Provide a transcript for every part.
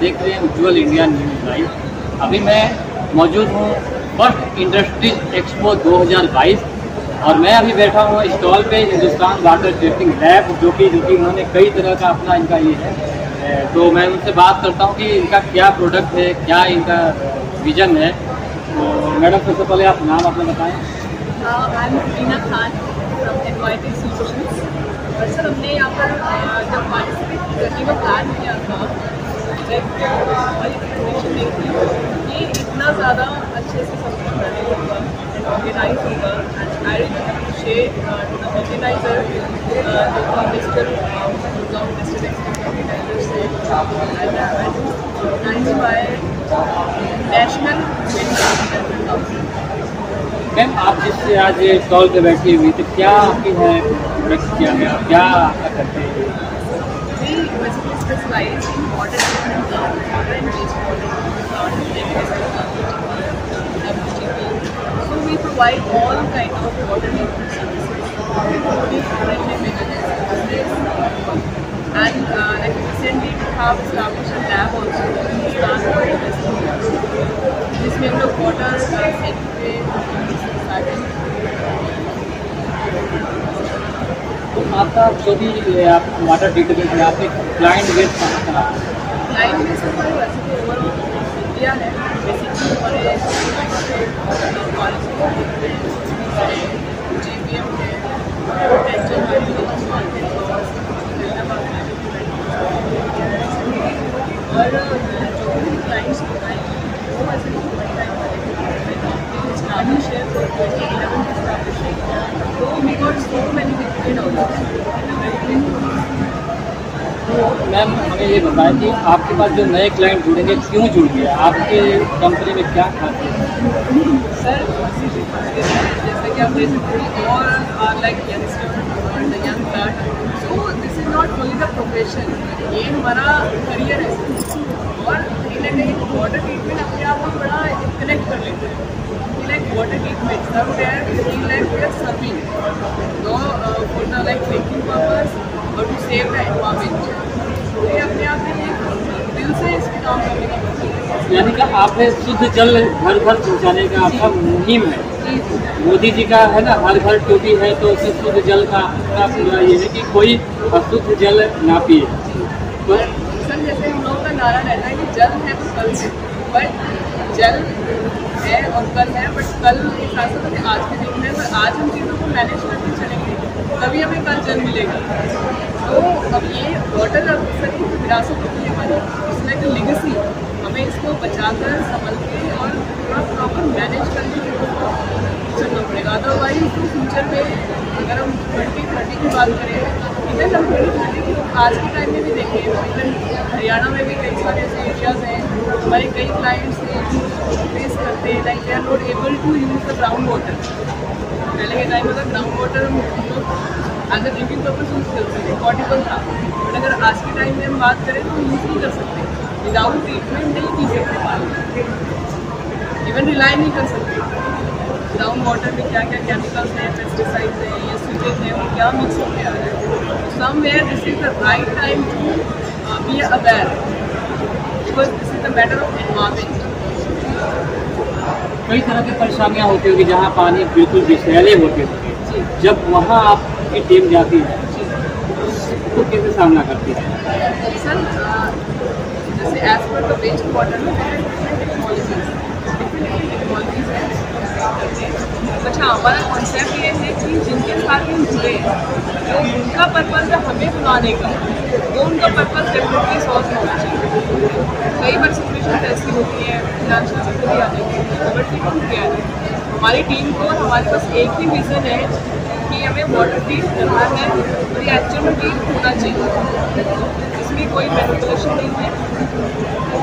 देख रहे हैं उज्जवल इंडिया न्यूज़ लाइव अभी मैं मौजूद हूँ फ़र्स्ट इंडस्ट्रीज़ एक्सपो 2022 और मैं अभी बैठा हूँ स्टॉल पे हिंदुस्तान वाटर टेस्टिंग लैब जो कि जो कि उन्होंने कई तरह का अपना इनका ये है। तो मैं उनसे बात करता हूँ कि इनका क्या प्रोडक्ट है, क्या इनका विजन है। मैडम, सबसे पहले आप नाम अपना बताएँ Solutions. और सर, हमने यहाँ पर जब पार्टिसिपेट करने का प्लान किया था इतना ज़्यादा अच्छे से सब कुछ मैनेज होगा एंड ऑर्गेनाइज होगा and I organiser district organiser से एंड बाय नेशनल मैम आप जिससे आज कॉल पर बैठी हुई तो क्या आपकी है क्या करते हैं? Have. आपका जो भी आप वाटर ट्रीटमेंट है, आपके क्लाइंट बेस कहाँ है? लाइन में सब पर वैसे तो ओवरऑल इंडिया है। बेसिकली हमारे जी पी एम है भी क्लाइंट्स वो वैसे तो बहुत टाइम वाले स्टाब्लिश है तो ट्वेंटी इलेवन में स्टाब्लिश है तो we got so many different orders तो मैम हमें ये बताएँ कि आपके पास जो नए क्लाइंट जुड़ेंगे, क्यों जुड़ गए आपके कंपनी में क्या खास है? सर जैसे कि आप देख सकते हैं और are like young so this is not only the profession ये हमारा करियर है। और कहीं ना कहीं वाटर ट्रीटमेंट अपने आप को बड़ा कनेक्ट कर लेते हैं। लाइक वाटर ट्रीटमेंट सब like we are serving no for the like drinking purpose और टू सेव द एनवायरमेंट ये अपने आप में एक दिल से इसके काम करने का मतलब है यानी कि आपने शुद्ध जल घर घर पहुँचाने का आपका मुहिम है। मोदी जी का है ना हर घर टोपी है तो उससे शुद्ध जल का आपका पूरा ये है कि कोई अशुद्ध जल ना पिए। तो सर जैसे हम लोगों का नारा रहता है कि जल है तो कल है बट जल है और कल है बट कल साथ साथ आज के देखना में पर आज हम चीज़ों को मैनेज करके चलेंगे। तभी हमें कल जल मिलेगा। तो अब ये वाटर अब सर विरासत होती है हमारी लाइक अ लिगेसी इसको बचाकर संभल के और पूरा प्रॉपर मैनेज करके चलना पड़ेगा। अदरवाइज़ तो फ्यूचर में अगर हम ट्वेंटी थर्टी की बात करें इवन हम ट्वेंटी थर्टी की आज के टाइम में भी देखें इवन हरियाणा में भी कई सारे ऐसे एरियाज़ हैं, हमारे कई क्लाइंट्स फेस करते हैं like they are not able to use the ground water पहले के टाइम अगर ग्राउंड वाटर हम लोग as a drinking purpose use करते थे पॉटिबल था। बट अगर आज के टाइम में हम बात करें तो यूज़ नहीं कर सकते। विदाउट ट्रीटमेंट नहीं पी सकते पानी इवन रिलाई नहीं कर सकते। ग्राउंड वाटर में क्या क्या केमिकल्स हैं पेस्टिसाइड्स हैं या स्वीटेज हैं वो क्या मिक्स होते आ रहे हैं? Somewhere this is the right time to be aware because this is the matter of environment कई तरह की परेशानियाँ होती होगी जहाँ पानी बिल्कुल विषैले होते होंगे। जब वहाँ आपकी टीम जाती है तो कैसे सामना करती है? सर जैसे as per the waste water में डिफरेंट टेक्नोलॉजीज़ हैं। हमारा कॉन्सेप्ट ये है कि जिनके साथ हम जुड़े जो उनका पर्पज़ है हमें बुलाने का। वो उनका पर्पज़ डेफिनेटली सॉल्व होना चाहिए। कई बार सिचुएशन ऐसी होती है फिनेंशियल सिक्योरिटी आने की पॉवर्टी टूट गया है? हमारी टीम को हमारे पास एक ही विज़न है कि हमें वाटर ट्रीट करना है और ये एक्चुअल में ट्रीट होना चाहिए। इसमें कोई मैनिपुलेशन नहीं है।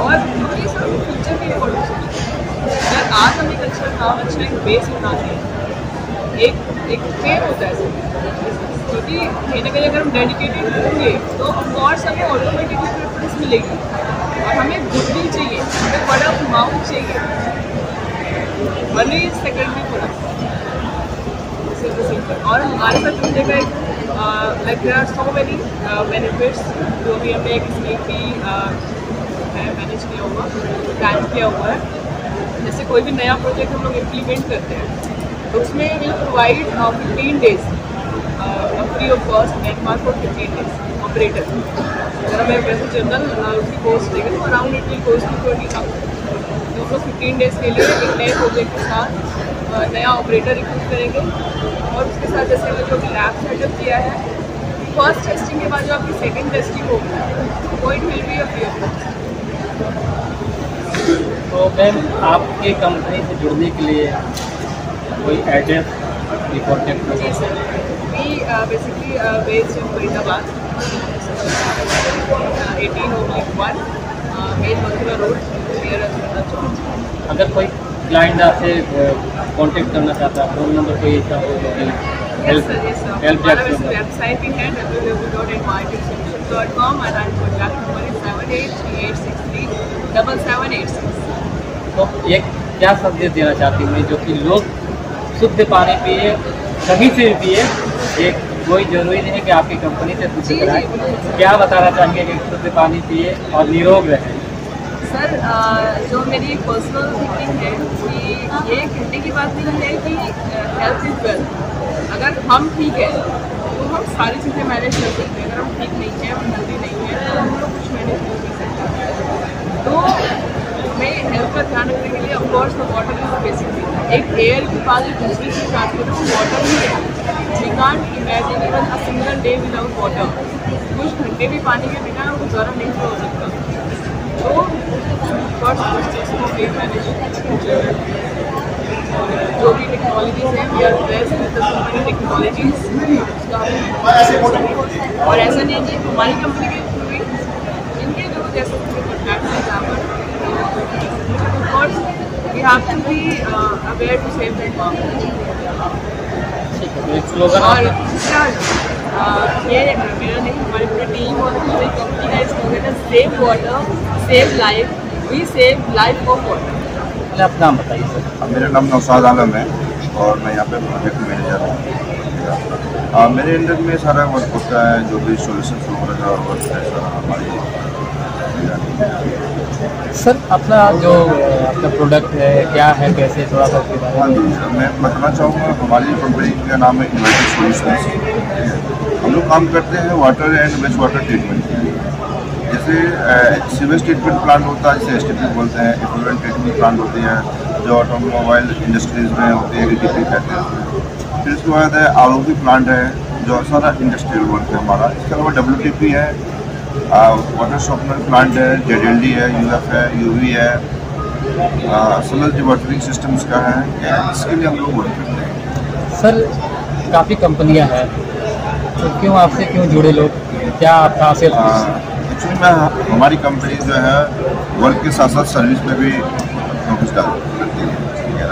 और ये सब फ्यूचर के इम्पोर्टेंस अगर आज हम एक अच्छा काम अच्छा एक बेस बनाते हैं, एक एक फेम होता है, क्योंकि कहीं ना कहीं अगर हम डेडिकेटेड होंगे तो ऑफकोर्स हमें ऑटोमेटिकली प्रेफरेंस मिलेगी। और हमें गुडविल चाहिए, हमें बड़ा अमाउंट चाहिए। इज़ सेकेंडरी फॉर अस और हमारे साथ जुड़ने एक like there are so many benefits जो भी हमने एक स्कीम है मैनेज किया हुआ प्लान किया हुआ है जैसे कोई भी नया प्रोजेक्ट हम लोग इम्प्लीमेंट करते हैं तो उसमें will provide fifteen days free of cost नेटमार्क for fifteen days operator अगर हमें वैसे जनरल उसकी कोस्ट देखें तो around it will cost to twenty thousand तो हम लोग फिफ्टीन डेज़ के लिए एक नए प्रोजेक्ट के साथ नया ऑपरेटर रिक्रूट करेंगे। और उसके साथ जैसे हमने जो लैब सेटअप किया है फ़र्स्ट टेस्टिंग के बाद जो आपकी सेकेंड टेस्टिंग होगी वो it will be a free तो मैम आपके कंपनी से जुड़ने के लिए कोई एड्रेस की contact ji sir we basically based in Faridabad eighteen oblique one main Mathura road near अगर कोई क्लाइंट आपसे कांटेक्ट करना चाहता है फ़ोन नंबर कोई ऐसा हो. हेल्प वेबसाइट भी सिक्स तो एक क्या संदेश देना चाहती हूँ जो कि लोग शुद्ध पानी पिए कहीं से भी पिए एक कोई ज़रूरी नहीं है कि आपकी कंपनी से शुद्ध कराए। क्या बताना चाहेंगे कि शुद्ध पानी पिए और निरोग रहे? सर जो मेरी पर्सनल थिंकिंग है, कि ये कहने की बात नहीं है कि हेल्थ इज़ वेल्थ अगर हम ठीक है तो हम सारी चीज़ें मैनेज कर सकते हैं। अगर हम ठीक नहीं है, हम हेल्दी नहीं है तो हम लोग कुछ मैनेज नहीं कर सकते। तो हमें हेल्थ का ध्यान रखने के लिए of course the water is basic thing एक एयर के एक दूसरी चीज़ ट्रांसफ़र वो वाटर ही है। We can't imagine even a single day without water कुछ घंटे भी पानी के बिना गुजारा नहीं हो सकता। तो जो भी टेक्नोलॉजीज़ हैं we are best with the technologies और ऐसा नहीं है कि हमारी कंपनी के थ्रू ही इनके जो जैसे कॉन्टैक्ट हैं जहाँ पर of course we have to be aware to save the environment ठीक एक स्लोगन और ये मेरा नहीं हमारी पूरी टीम और पूरी कंपनी का स्लोगन है save water save life we save life of water अपना नाम बताइए सर। मेरा नाम नौसाद आलम है और मैं यहाँ पे प्रोजेक्ट मैनेजर हूँ। मेरे अंडर में सारा वर्क होता है जो भी सोल्यूशन वगैरह का वर्क है सारा हमारी सर अपना जो आपका प्रोडक्ट है क्या है कैसे थोड़ा सा उसके बारे हाँ में जी मैं बताना चाहूँगा हमारी कंपनी का नाम है इन्वाइटेड सोल्यूशन हम लोग काम करते हैं water and waste water treatment जैसे सीवेज ट्रीटमेंट प्लांट होता है, जैसे एस टी बोलते हैं इक्वलेंट ट्रीटमेंट प्लांट होती है, जो ऑटोमोबाइल इंडस्ट्रीज़ में होती है डी कहते हैं। फिर उसके बाद है आर प्लांट है, जो सारा इंडस्ट्रियल वर्क है हमारा। इसके अलावा डब्ल्यू है वाटर शॉपनर प्लांट है जेड एल डी है यू एफ़ है यू वी है सोलर वाटरिंग सिस्टम्स का है। इसके लिए हम लोग वर्क करते हैं। सर, काफ़ी कंपनियाँ हैं। तो क्यों आपसे क्यों जुड़े लोग? क्या आपका हासिल एक्चुअली मैं, हमारी कंपनी जो है वर्क के साथ साथ सर्विस में भी फोकस करती है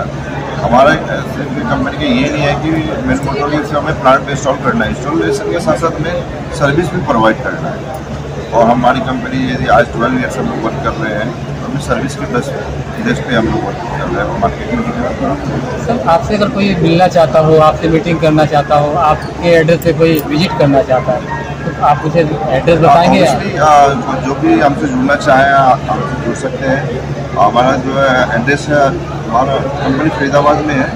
हमारा कंपनी का ये नहीं है कि मेन मोटरली से हमें प्लांट इंस्टॉल करना है। इंस्टॉलेशन के साथ साथ हमें सर्विस भी प्रोवाइड करना है। और हमारी कंपनी यदि आज ट्वेल्व ईयर्स हम लोग वर्क कर रहे हैं तो हमें सर्विस के बेस बेस पे हम लोग हैं मार्केटिंग की तरफ़। सर आपसे अगर कोई मिलना चाहता हो आपसे मीटिंग करना चाहता हो आपके एड्रेस पे कोई विज़िट करना चाहता है तो आप उसे एड्रेस बताएँगे आ, जो जो भी हमसे जुड़ना चाहें आप हमसे जुड़ सकते हैं। हमारा जो है एड्रेस है हमारा कंपनी फरीदाबाद में है।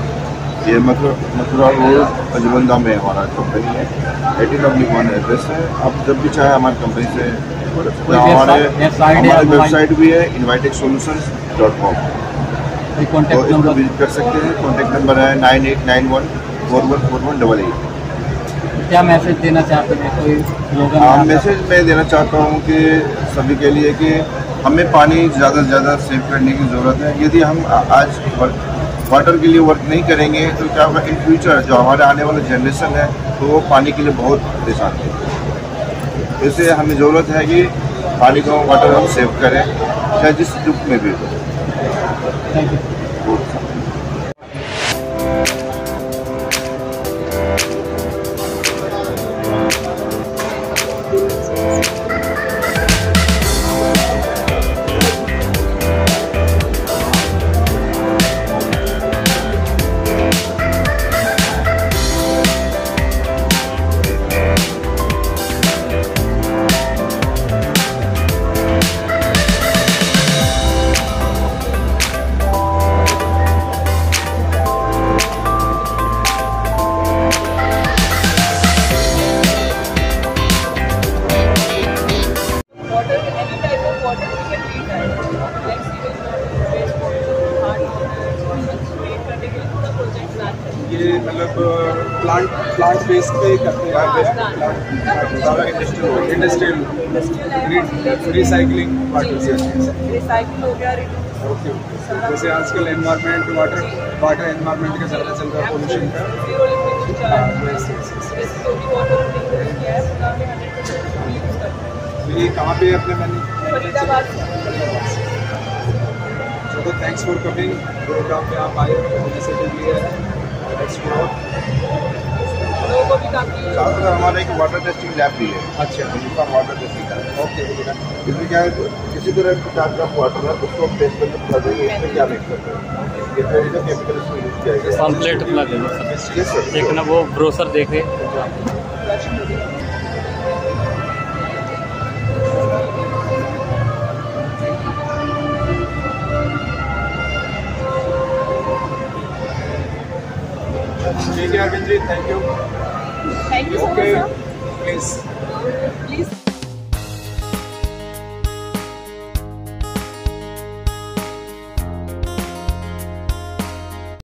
ये मथुरा रोड अजबंदा में हमारा कंपनी है। एटीन ऑब्लिक वन एड्रेस है। आप जब भी चाहें हमारी कंपनी से हैं। हमारे हमारी वेबसाइट भी है इन्वाइटेड सोल्यूशन डॉट कॉम तो इसको विज़िट कर सकते हैं। कॉन्टैक्ट नंबर है nine eight nine one four one four one double eight क्या मैसेज देना चाहते हैं? कोई हाँ मैसेज मैं देना चाहता हूँ कि सभी के लिए कि हमें पानी ज़्यादा से ज़्यादा सेव करने की ज़रूरत है। यदि हम आज वर्क वाटर के लिए वर्क नहीं करेंगे तो क्या होगा? इन फ्यूचर जो हमारे आने वाला जनरेशन है तो वो पानी के लिए बहुत परेशान है। इसलिए हमें ज़रूरत है कि पानी को वाटर हम सेव करें चाहे जिस युग में भी हो। थैंक यू प्लांट बेस्ड पे करते हैं। सारा इंडस्ट्रियल रिसाइकलिंग रिसाइकिल हो। गया ओके जैसे आजकल एनवायरनमेंट वाटर वाटर एनवायरनमेंट का ज़्यादा चल रहा है पोल्यूशन का। हाँ, है है हैं। तो ये कहाँ पे अपने मैंने Faridabad So thanks for coming. Programme में आप आए है। गो लोगों को भी काफ़ी साथ में हमारा एक वाटर टेस्टिंग लैब भी है। अच्छा। जिसका वाटर टेस्टिंग है। ओके इसमें क्या है किसी तरह की चार कप वाटर है उसको हम टेस्ट करके बता देंगे इसमें क्या मिक्स करते हैं। ये थोड़ी सा केमिकल इसमें यूज़ किया गया पम्पलेट अपना दे दो सब Yes, sir. एक ना वो ब्रोसर देखे। ठीक है Arvind ji thank you thank you